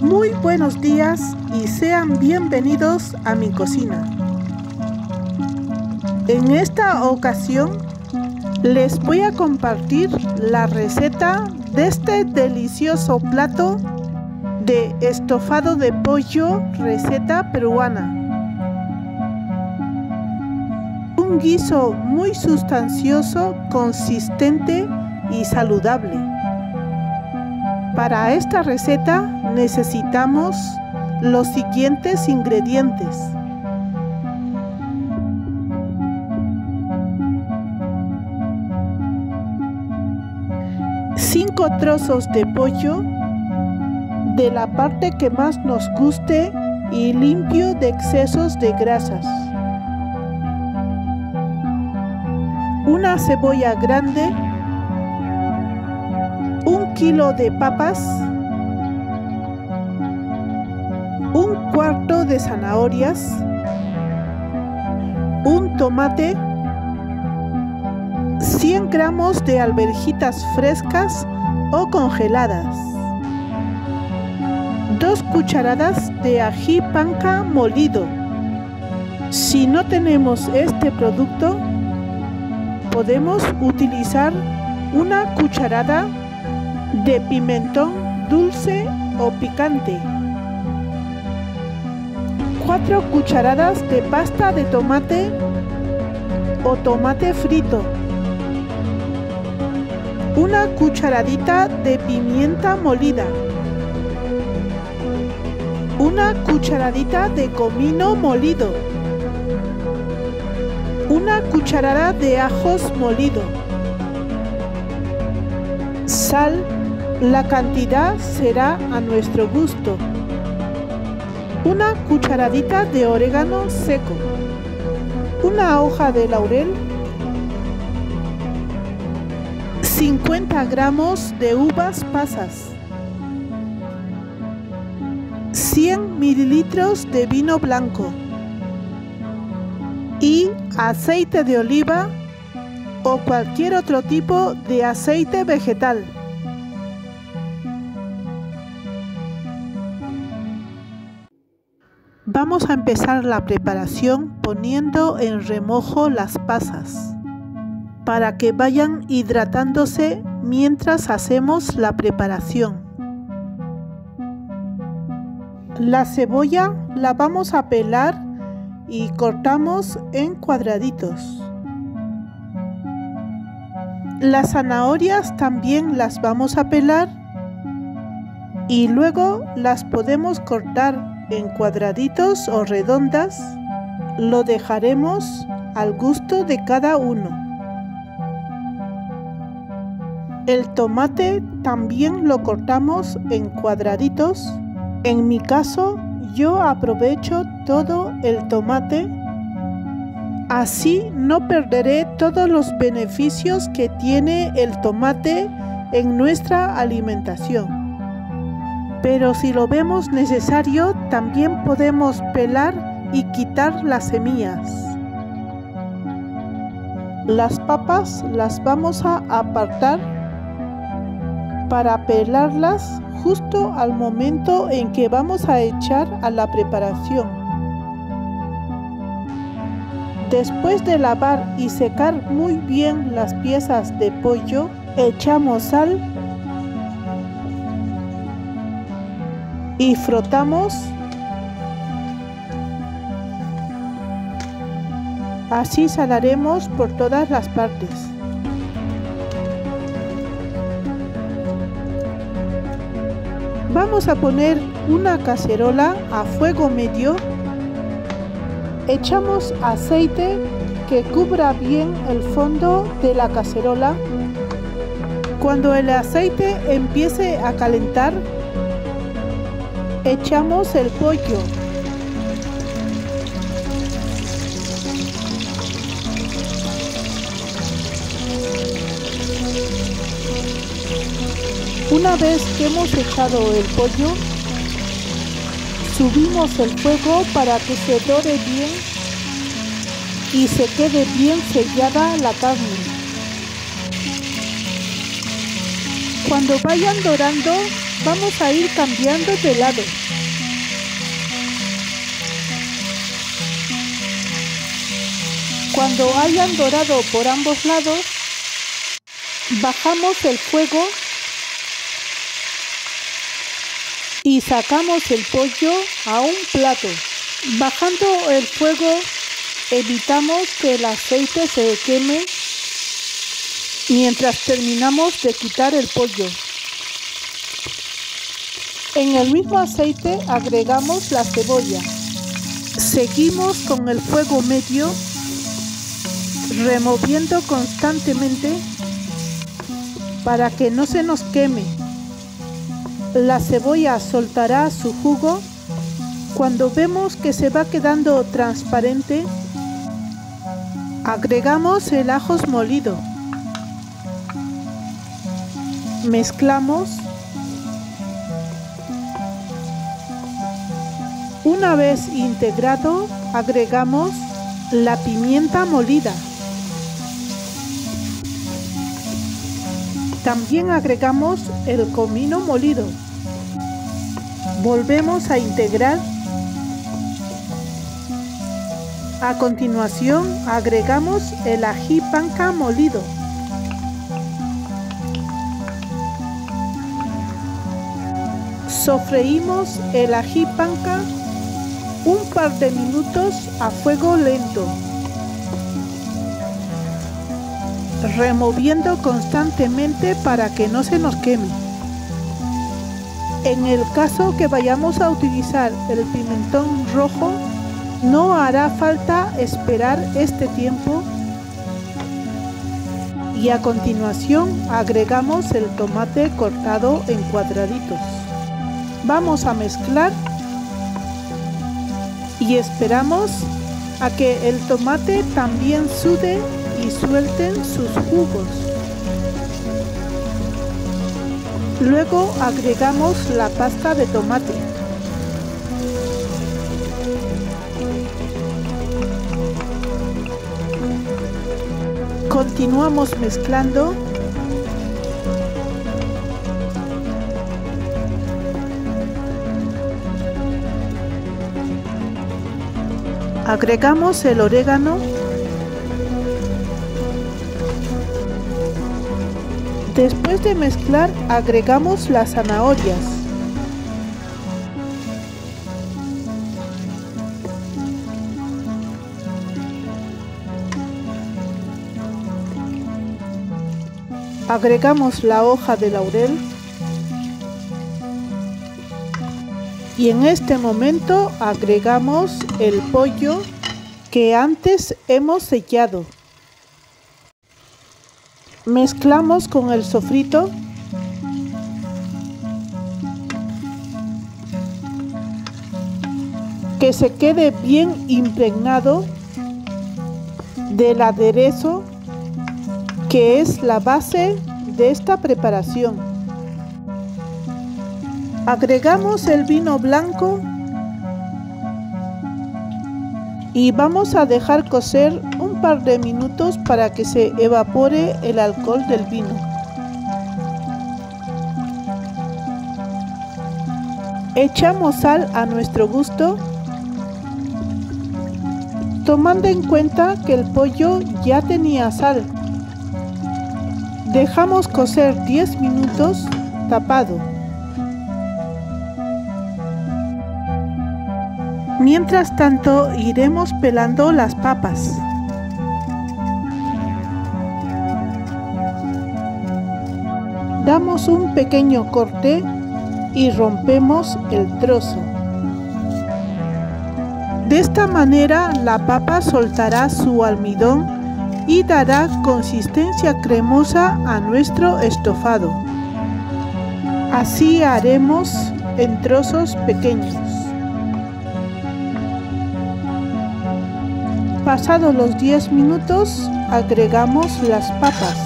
Muy buenos días y sean bienvenidos a mi cocina. En esta ocasión les voy a compartir la receta de este delicioso plato de estofado de pollo receta peruana. Un guiso muy sustancioso, consistente y saludable. Para esta receta necesitamos los siguientes ingredientes. 5 trozos de pollo de la parte que más nos guste y limpio de excesos de grasas. Una cebolla grande, kilo de papas, un cuarto de zanahorias, un tomate, 100 gramos de alverjitas frescas o congeladas, 2 cucharadas de ají panca molido. Si no tenemos este producto, podemos utilizar una cucharada de pimentón dulce o picante, 4 cucharadas de pasta de tomate o tomate frito, una cucharadita de pimienta molida, una cucharadita de comino molido, una cucharada de ajos molido, sal, la cantidad será a nuestro gusto, una cucharadita de orégano seco, una hoja de laurel. 50 gramos de uvas pasas, 100 mililitros de vino blanco. Y aceite de oliva o cualquier otro tipo de aceite vegetal. Vamos a empezar la preparación poniendo en remojo las pasas para que vayan hidratándose mientras hacemos la preparación. La cebolla la vamos a pelar y cortamos en cuadraditos. Las zanahorias también las vamos a pelar y luego las podemos cortar en cuadraditos o redondas. Lo dejaremos al gusto de cada uno. El tomate también lo cortamos en cuadraditos. En mi caso, yo aprovecho todo el tomate. Así no perderé todos los beneficios que tiene el tomate en nuestra alimentación. Pero si lo vemos necesario, también podemos pelar y quitar las semillas. Las papas las vamos a apartar para pelarlas justo al momento en que vamos a echar a la preparación. Después de lavar y secar muy bien las piezas de pollo, echamos sal y frotamos Así salaremos por todas las partes. Vamos a poner una cacerola a fuego medio. Echamos aceite que cubra bien el fondo de la cacerola. Cuando el aceite empiece a calentar, echamos el pollo. Una vez que hemos echado el pollo, subimos el fuego para que se dore bien y se quede bien sellada la carne. Cuando vayan dorando, vamos a ir cambiando de lado. Cuando hayan dorado por ambos lados, bajamos el fuego y sacamos el pollo a un plato. Bajando el fuego, evitamos que el aceite se queme mientras terminamos de quitar el pollo. En el mismo aceite agregamos la cebolla. Seguimos con el fuego medio, removiendo constantemente para que no se nos queme. La cebolla soltará su jugo cuando vemos que se va quedando transparente. Agregamos el ajos molido. Mezclamos. Una vez integrado, agregamos la pimienta molida. También agregamos el comino molido. Volvemos a integrar. A continuación agregamos el ají panca molido. Sofreímos el ají panca un par de minutos a fuego lento. removiendo constantemente para que no se nos queme. En el caso que vayamos a utilizar el pimentón rojo, no hará falta esperar este tiempo y a continuación agregamos el tomate cortado en cuadraditos. Vamos a mezclar y esperamos a que el tomate también sude y suelten sus jugos. Luego agregamos la pasta de tomate. Continuamos mezclando agregamos el orégano Después de mezclar agregamos las zanahorias. Agregamos la hoja de laurel y en este momento agregamos el pollo que antes hemos sellado. Mezclamos con el sofrito. Que se quede bien impregnado del aderezo que es la base de esta preparación. Agregamos el vino blanco y vamos a dejar cocer un par de minutos para que se evapore el alcohol del vino. Echamos sal a nuestro gusto, tomando en cuenta que el pollo ya tenía sal. Dejamos cocer 10 minutos tapado. Mientras tanto, iremos pelando las papas. Damos un pequeño corte y rompemos el trozo. De esta manera la papa soltará su almidón y dará consistencia cremosa a nuestro estofado. Así haremos en trozos pequeños. Pasados los 10 minutos agregamos las papas,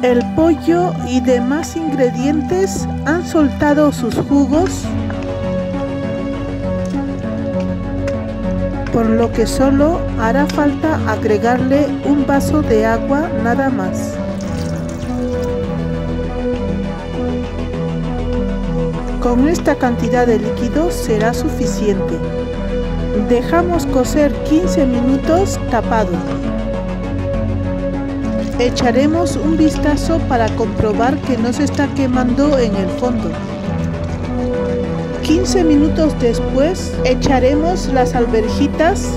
el pollo y demás ingredientes han soltado sus jugos, por lo que solo hará falta agregarle un vaso de agua nada más. Con esta cantidad de líquido será suficiente. Dejamos cocer 15 minutos tapado. Echaremos un vistazo para comprobar que no se está quemando en el fondo. 15 minutos después echaremos las alverjitas.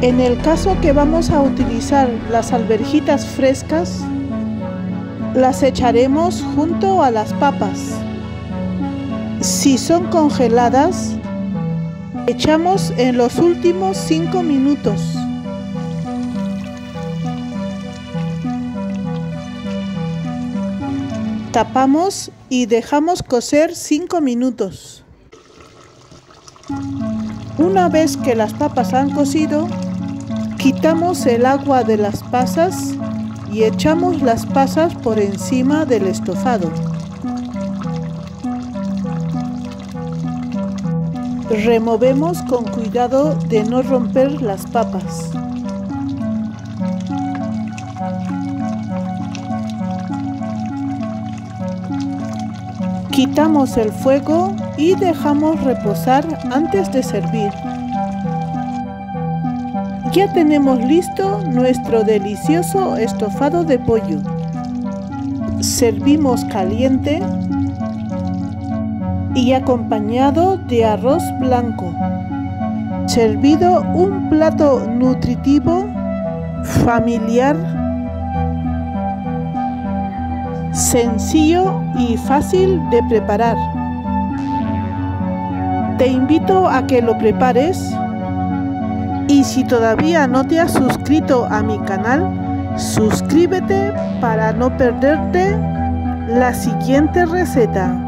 En el caso que vamos a utilizar las alverjitas frescas, las echaremos junto a las papas. Si son congeladas, echamos en los últimos 5 minutos. Tapamos y dejamos cocer 5 minutos. Una vez que las papas han cocido, quitamos el agua de las pasas y echamos las pasas por encima del estofado. Removemos con cuidado de no romper las papas. Quitamos el fuego y dejamos reposar antes de servir. Ya tenemos listo nuestro delicioso estofado de pollo. Servimos caliente y acompañado de arroz blanco. Servido un plato nutritivo, familiar, sencillo y fácil de preparar. Te invito a que lo prepares y si todavía no te has suscrito a mi canal, suscríbete para no perderte la siguiente receta.